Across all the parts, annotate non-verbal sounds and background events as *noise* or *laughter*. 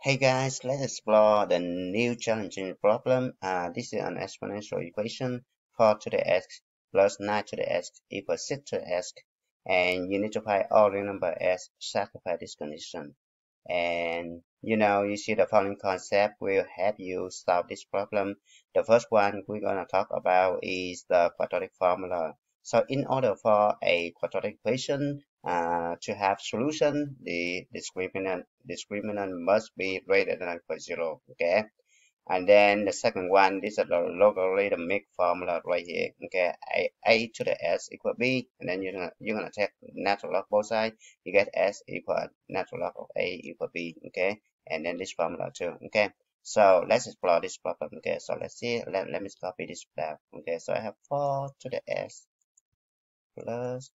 Hey guys, let's explore the new challenging problem. Uh, this is an exponential equation 4 to the x plus 9 to the x equals 6 to the x and you need to find all the number s satisfy this condition. And you know, you see the following concept will help you solve this problem. The first one we're going to talk about is the quadratic formula. So in order for a quadratic equation uh, to have solution, the discriminant discriminant must be greater than equal zero. Okay, and then the second one, this is the logarithmic formula right here. Okay, a, a to the s equal b, and then you're gonna you're gonna take natural log both sides. You get s equal natural log of a equal b. Okay, and then this formula too. Okay. So let's explore this problem. Okay, so let's see. Let, let me copy this down. Okay, so I have 4 to the s plus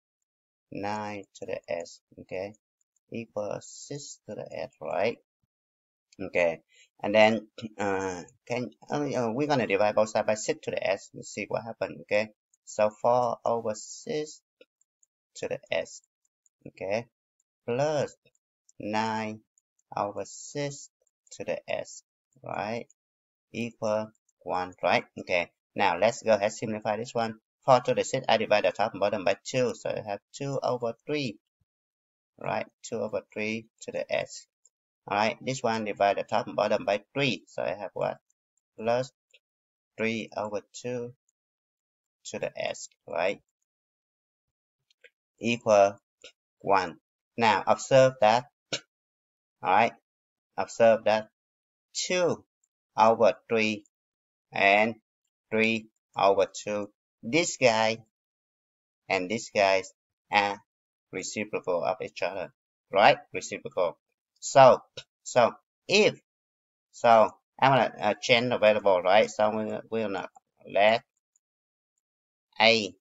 9 to the s okay? Equals 6 to the s right? Okay. And then *clears throat* uh, can uh, we're gonna divide both sides by 6 to the s and see what happens okay? So 4 over 6 to the s okay? Plus 9 over 6 to the s right? Equal 1 right? Okay. Now let's go ahead simplify this one 4 to the 6, I divide the top and bottom by 2. So I have 2 over 3. Right, 2 over 3 to the s. Alright, this one divide the top and bottom by 3. So I have what? Plus 3 over 2 to the s. Right? Equal 1. Now observe that. Alright, observe that 2 over 3 and 3 over 2 this guy and this guy are reciprocal of each other right? Reciprocal. So so if so I'm gonna uh, change the variable right? So we will we're let a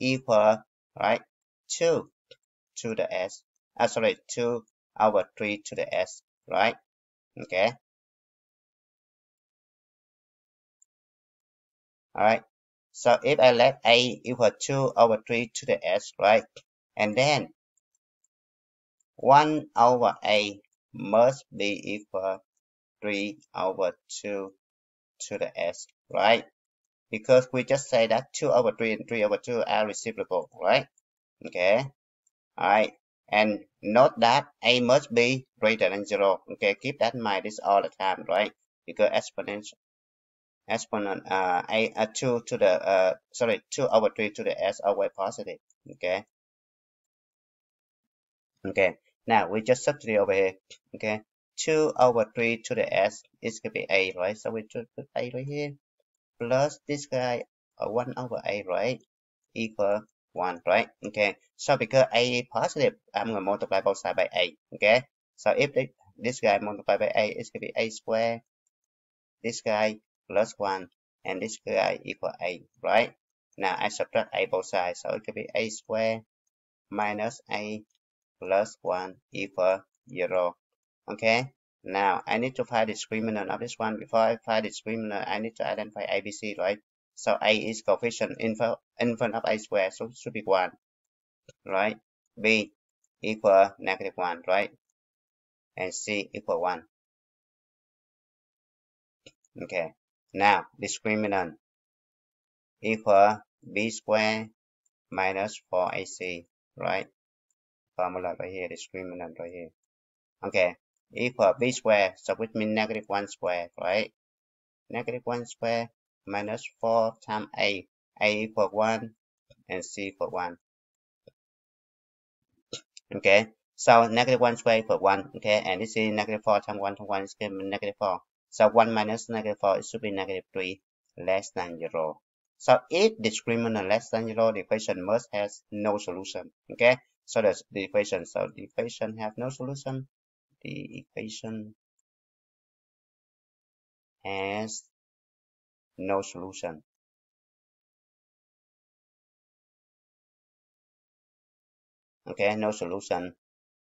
equal right? 2 to the s uh, sorry 2 over 3 to the s right? Okay. All right so if I let a equal 2 over 3 to the s, right? And then 1 over a must be equal 3 over 2 to the s, right? Because we just say that 2 over 3 and 3 over 2 are reciprocal, right? Okay. Alright. And note that a must be greater than 0. Okay, keep that in mind this all the time, right? Because exponential exponent uh, a uh, 2 to the uh, sorry 2 over 3 to the s always positive okay? Okay now we just substitute over here okay? 2 over 3 to the s is to be a right? So we just put a right here plus this guy uh, 1 over a right? Equal 1 right? Okay so because a is positive i'm to multiply both sides by a okay? So if this guy multiplied by a it's to be a square this guy plus 1 and this guy equal a right? Now I subtract a both sides so it could be a squared minus a plus 1 equal 0 okay? Now I need to find the discriminant of this one. Before I find the discriminant I need to identify ABC right? So a is coefficient in front, in front of a squared so it should be 1 right? B equal negative 1 right? And c equal 1 okay now, discriminant equal b squared minus 4ac, right? Formula right here, discriminant right here. Okay, equal b squared, so which means negative 1 square, right? Negative 1 square minus 4 times a. a equal 1 and c equal 1. Okay, so negative 1 square equal 1, okay, and this is negative 4 times 1 times 1 is negative 4. So 1 minus negative 4 it should be negative 3 less than 0. So if discriminant less than 0, the equation must has no solution. Okay, so that's the equation. So the equation have no solution. The equation has no solution. Okay, no solution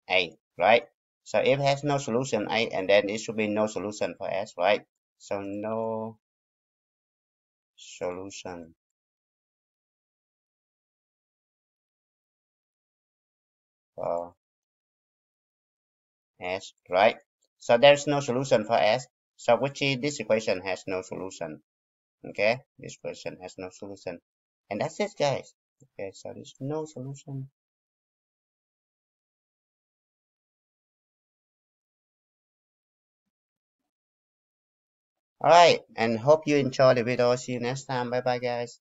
A, right? So if has no solution A, and then it should be no solution for S, right? So no solution. for S, right? So there's no solution for S. So which is this equation has no solution. Okay, this equation has no solution. And that's it guys. Okay, so there's no solution Alright, and hope you enjoy the video. See you next time. Bye bye, guys.